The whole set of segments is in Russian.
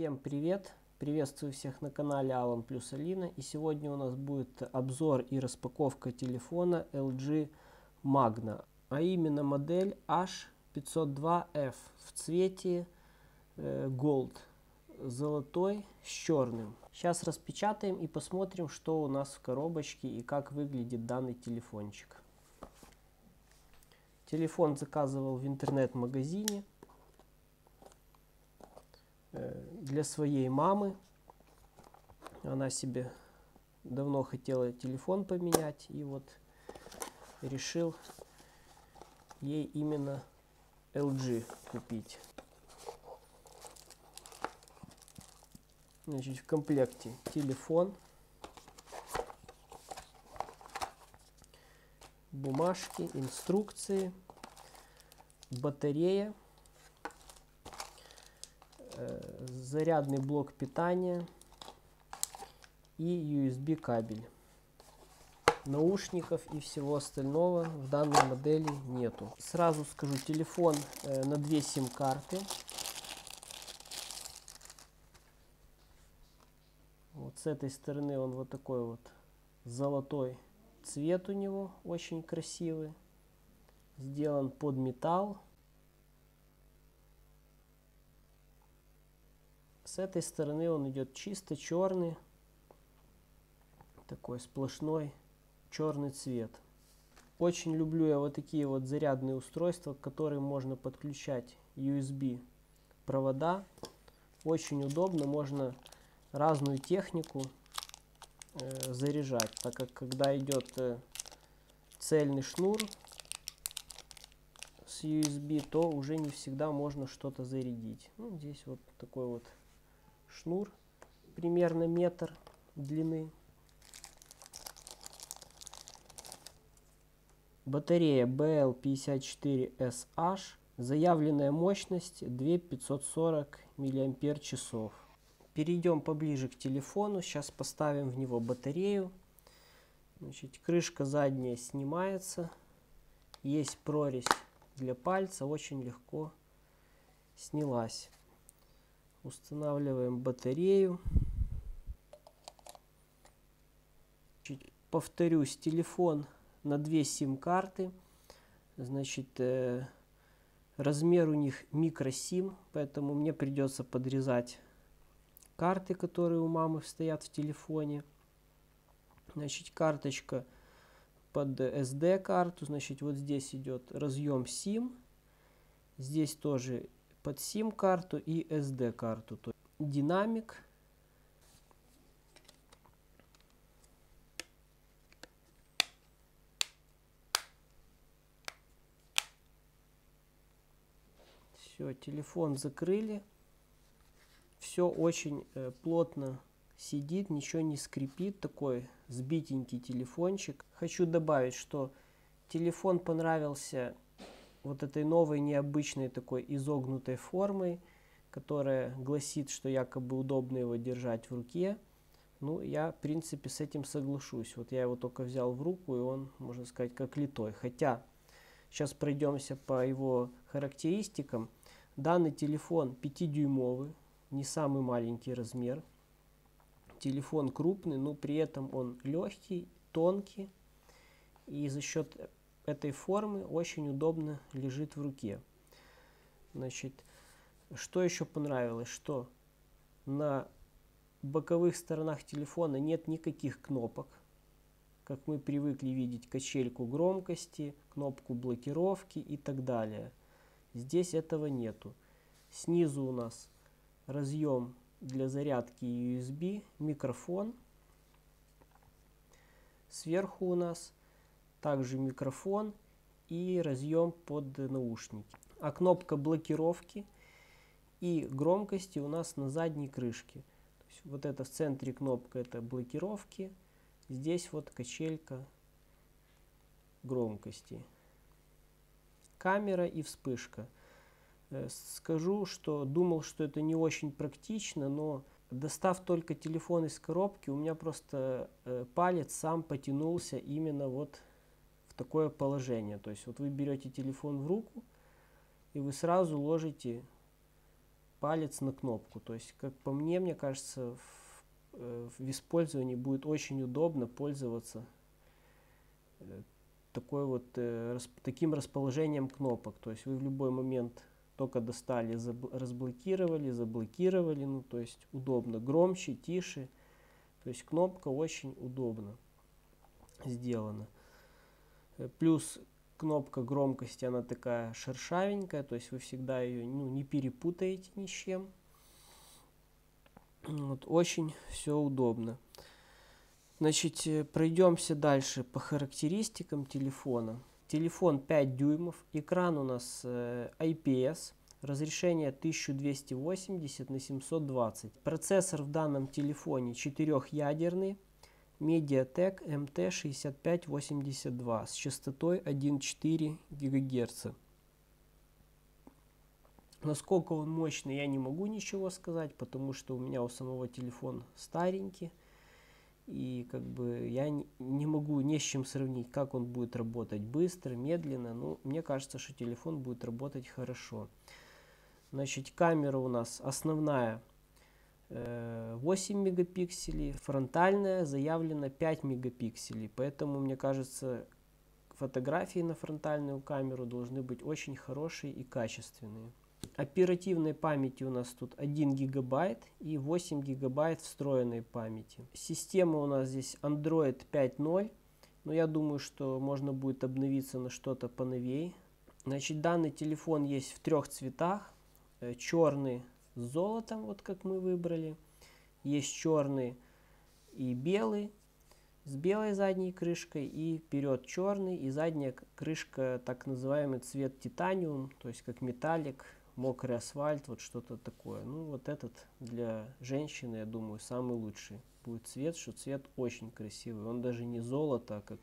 Всем привет! Приветствую всех на канале Алан плюс Алина. И сегодня у нас будет обзор и распаковка телефона LG Magna. А именно модель H502F в цвете э, Gold. Золотой с черным. Сейчас распечатаем и посмотрим, что у нас в коробочке и как выглядит данный телефончик. Телефон заказывал в интернет-магазине. Э, для своей мамы. Она себе давно хотела телефон поменять и вот решил ей именно LG купить. Значит, в комплекте телефон, бумажки, инструкции, батарея зарядный блок питания и USB кабель. Наушников и всего остального в данной модели нету. Сразу скажу, телефон э, на две сим-карты. Вот с этой стороны он вот такой вот золотой цвет у него, очень красивый. Сделан под металл. С этой стороны он идет чисто черный, такой сплошной черный цвет. Очень люблю я вот такие вот зарядные устройства, к которым можно подключать USB провода. Очень удобно, можно разную технику э, заряжать, так как когда идет э, цельный шнур с USB, то уже не всегда можно что-то зарядить. Ну, здесь вот такой вот шнур примерно метр длины. Батарея BL54SH. Заявленная мощность 2540 мАч. Перейдем поближе к телефону. Сейчас поставим в него батарею. Значит, крышка задняя снимается. Есть прорезь для пальца. Очень легко снялась. Устанавливаем батарею. Повторюсь, телефон на две сим-карты. Значит, э, размер у них микросим, поэтому мне придется подрезать карты, которые у мамы стоят в телефоне. Значит, карточка под SD-карту. Значит, вот здесь идет разъем SIM. Здесь тоже под сим-карту и SD-карту. Динамик. Все, телефон закрыли. Все очень э, плотно сидит, ничего не скрипит. Такой сбитенький телефончик. Хочу добавить, что телефон понравился вот этой новой необычной такой изогнутой формой, которая гласит, что якобы удобно его держать в руке. Ну, я, в принципе, с этим соглашусь. Вот я его только взял в руку, и он, можно сказать, как литой. Хотя, сейчас пройдемся по его характеристикам. Данный телефон 5-дюймовый, не самый маленький размер. Телефон крупный, но при этом он легкий, тонкий. И за счет этой формы очень удобно лежит в руке. Значит, что еще понравилось? Что на боковых сторонах телефона нет никаких кнопок, как мы привыкли видеть качельку громкости, кнопку блокировки и так далее. Здесь этого нету. Снизу у нас разъем для зарядки USB, микрофон. Сверху у нас также микрофон и разъем под наушники. А кнопка блокировки и громкости у нас на задней крышке. То есть вот это в центре кнопка это блокировки, здесь вот качелька громкости. Камера и вспышка. Э, скажу, что думал, что это не очень практично, но достав только телефон из коробки, у меня просто э, палец сам потянулся именно вот такое положение. То есть вот вы берете телефон в руку, и вы сразу ложите палец на кнопку. То есть, как по мне, мне кажется, в, э, в использовании будет очень удобно пользоваться э, такой вот, э, таким расположением кнопок. То есть вы в любой момент только достали, разблокировали, заблокировали. Ну, то есть удобно. Громче, тише. То есть кнопка очень удобно сделана. Плюс кнопка громкости, она такая шершавенькая, то есть вы всегда ее ну, не перепутаете ни с чем. Вот, очень все удобно. Значит, э, пройдемся дальше по характеристикам телефона. Телефон 5 дюймов, экран у нас э, IPS, разрешение 1280 на 720. Процессор в данном телефоне четырехъядерный, Mediatek MT6582 с частотой 1,4 ГГц. Насколько он мощный, я не могу ничего сказать, потому что у меня у самого телефон старенький. И как бы я не, могу ни с чем сравнить, как он будет работать быстро, медленно. Ну, мне кажется, что телефон будет работать хорошо. Значит, камера у нас основная 8 мегапикселей, фронтальная заявлена 5 мегапикселей. Поэтому, мне кажется, фотографии на фронтальную камеру должны быть очень хорошие и качественные. Оперативной памяти у нас тут 1 гигабайт и 8 гигабайт встроенной памяти. Система у нас здесь Android 5.0. Но я думаю, что можно будет обновиться на что-то поновей. Значит, данный телефон есть в трех цветах. Э, черный, с золотом, вот как мы выбрали. Есть черный и белый с белой задней крышкой и вперед черный и задняя крышка так называемый цвет титаниум, то есть как металлик, мокрый асфальт, вот что-то такое. Ну вот этот для женщины, я думаю, самый лучший будет цвет, что цвет очень красивый. Он даже не золото, а как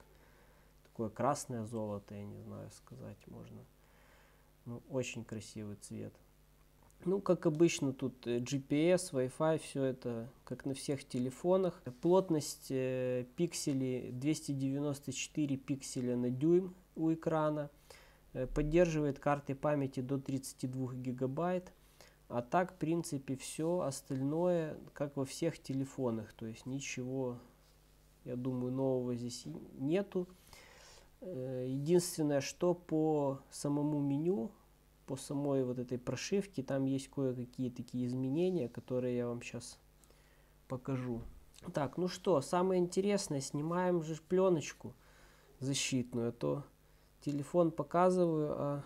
такое красное золото, я не знаю сказать можно. Ну, очень красивый цвет. Ну, как обычно, тут э, GPS, Wi-Fi, все это как на всех телефонах. Плотность э, пикселей 294 пикселя на дюйм у экрана. Э, поддерживает карты памяти до 32 гигабайт. А так, в принципе, все остальное, как во всех телефонах. То есть ничего, я думаю, нового здесь нету. Единственное, что по самому меню по самой вот этой прошивке там есть кое-какие такие изменения, которые я вам сейчас покажу. Так, ну что, самое интересное, снимаем же пленочку защитную, а то телефон показываю, а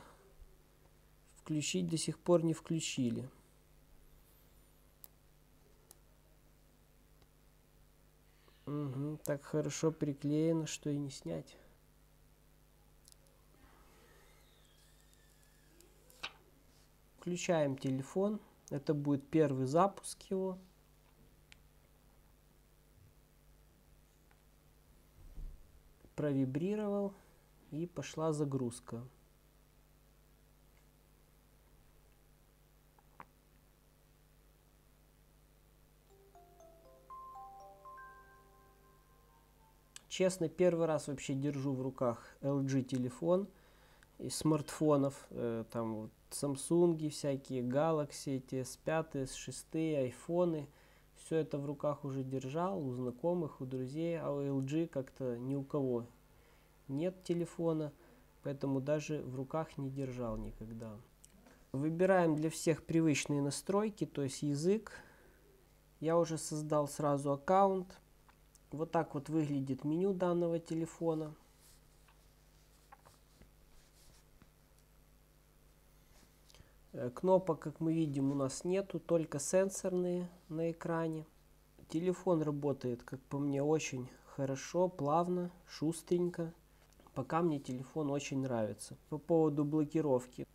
включить до сих пор не включили. Угу, так хорошо приклеено, что и не снять. Включаем телефон. Это будет первый запуск его. Провибрировал и пошла загрузка. Честно, первый раз вообще держу в руках LG телефон из смартфонов. Э, там вот Samsung всякие, Galaxy, эти S5, S6, айфоны. Все это в руках уже держал у знакомых, у друзей, а у LG как-то ни у кого нет телефона, поэтому даже в руках не держал никогда. Выбираем для всех привычные настройки, то есть язык. Я уже создал сразу аккаунт. Вот так вот выглядит меню данного телефона. Кнопок, как мы видим, у нас нету, только сенсорные на экране. Телефон работает, как по мне, очень хорошо, плавно, шустренько. Пока мне телефон очень нравится. По поводу блокировки.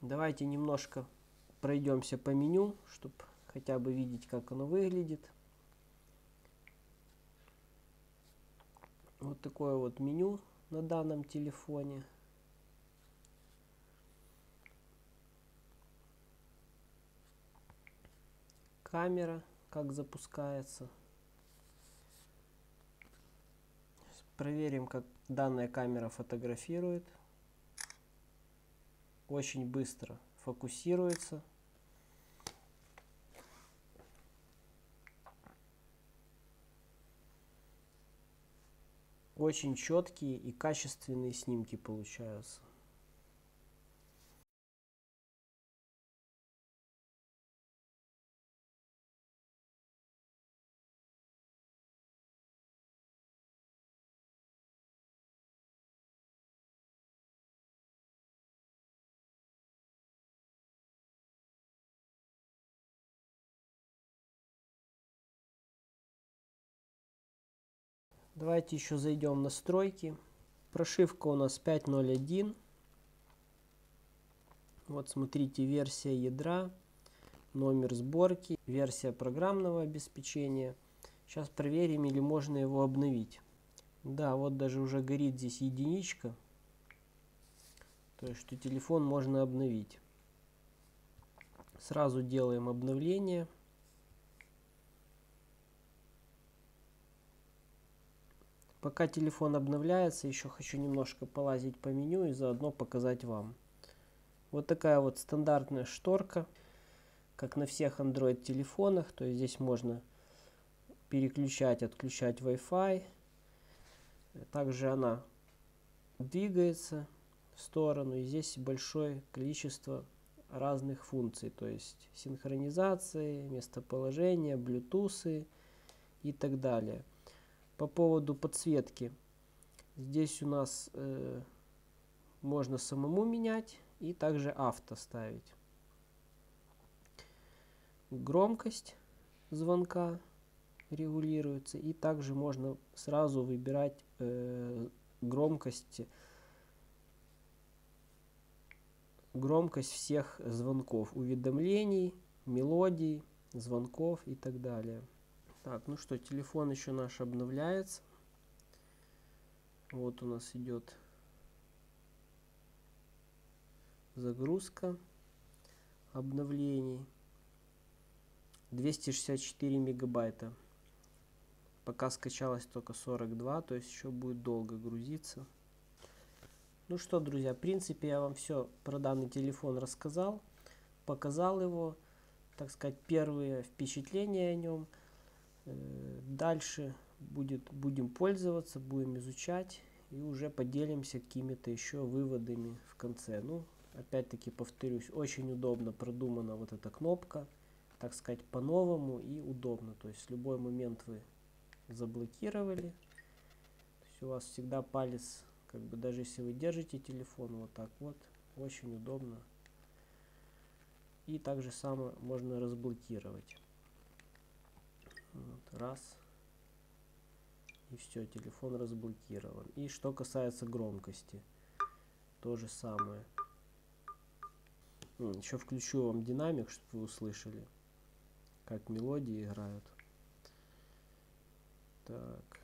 Давайте немножко пройдемся по меню, чтобы хотя бы видеть, как оно выглядит. Вот такое вот меню на данном телефоне. камера, как запускается. Проверим, как данная камера фотографирует. Очень быстро фокусируется. Очень четкие и качественные снимки получаются. Давайте еще зайдем в настройки. Прошивка у нас 5.0.1. Вот смотрите, версия ядра, номер сборки, версия программного обеспечения. Сейчас проверим, или можно его обновить. Да, вот даже уже горит здесь единичка. То есть, что телефон можно обновить. Сразу делаем обновление. Пока телефон обновляется, еще хочу немножко полазить по меню и заодно показать вам. Вот такая вот стандартная шторка, как на всех Android телефонах. То есть здесь можно переключать, отключать Wi-Fi. Также она двигается в сторону. И здесь большое количество разных функций. То есть синхронизации, местоположения, Bluetooth и так далее. По поводу подсветки. Здесь у нас э, можно самому менять и также авто ставить. Громкость звонка регулируется и также можно сразу выбирать э, громкость громкость всех звонков, уведомлений, мелодий, звонков и так далее. Так, ну что, телефон еще наш обновляется. Вот у нас идет загрузка обновлений. 264 мегабайта. Пока скачалось только 42, то есть еще будет долго грузиться. Ну что, друзья, в принципе, я вам все про данный телефон рассказал. Показал его, так сказать, первые впечатления о нем. Э, дальше будет, будем пользоваться, будем изучать и уже поделимся какими-то еще выводами в конце. Ну, опять-таки повторюсь, очень удобно продумана вот эта кнопка, так сказать, по-новому и удобно. То есть в любой момент вы заблокировали, то есть у вас всегда палец, как бы даже если вы держите телефон вот так вот, очень удобно. И также само можно разблокировать. Вот, раз. И все, телефон разблокирован. И что касается громкости, то же самое. Еще включу вам динамик, чтобы вы услышали, как мелодии играют. Так.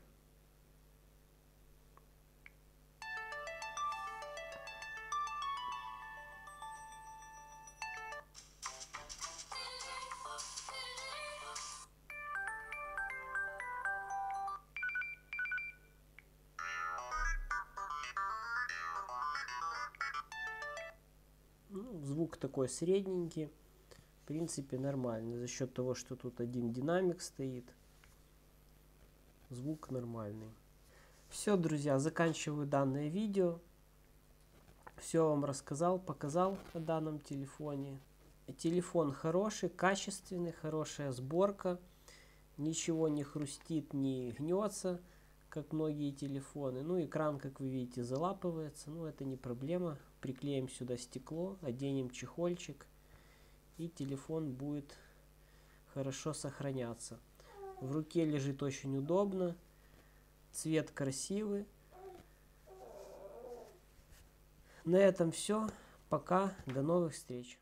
Такой средненький. В принципе, нормальный. За счет того, что тут один динамик стоит. Звук нормальный. Все, друзья, заканчиваю данное видео. Все вам рассказал, показал о данном телефоне. Телефон хороший, качественный, хорошая сборка. Ничего не хрустит, не гнется как многие телефоны. Ну, экран, как вы видите, залапывается, но это не проблема. Приклеим сюда стекло, оденем чехольчик, и телефон будет хорошо сохраняться. В руке лежит очень удобно, цвет красивый. На этом все. Пока, до новых встреч.